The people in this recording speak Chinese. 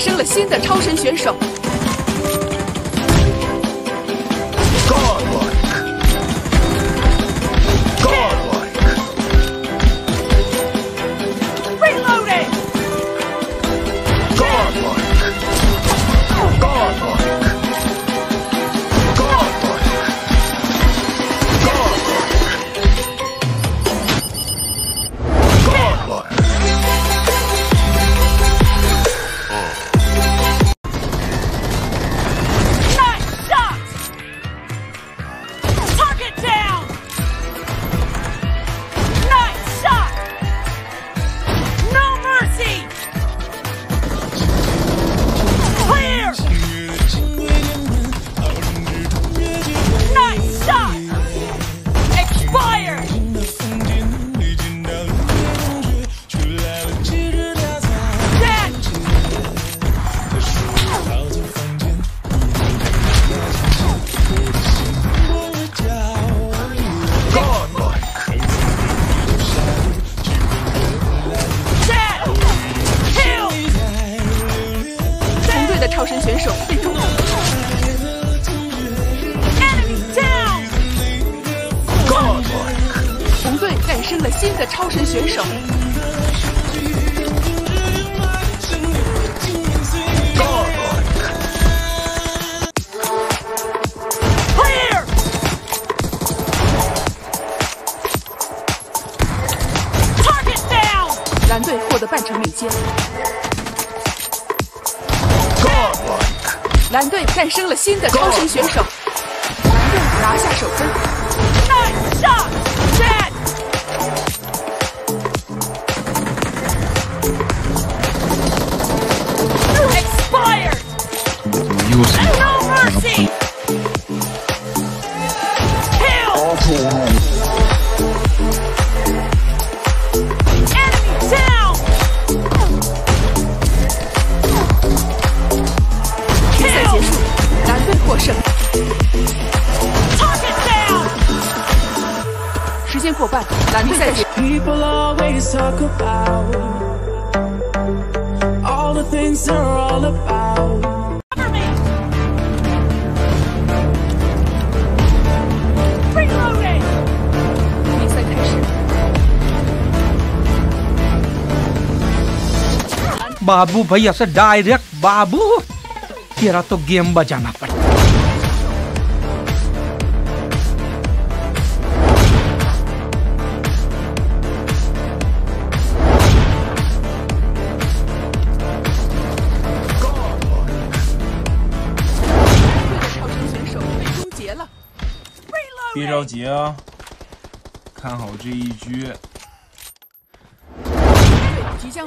生了新的超神选手。超神选手。蓝队获得半程领先。蓝队诞生了新的超神选手。蓝队拿下首分。Nice shot. No mercy! Kill! Enemy down! 比赛结束，蓝队获胜。时间过半，蓝队赛局。People always talk about all the things they're all about. 巴布，不要是 direct，巴布，别让这 game 不讲了。别着急啊，看好这一局。 即将。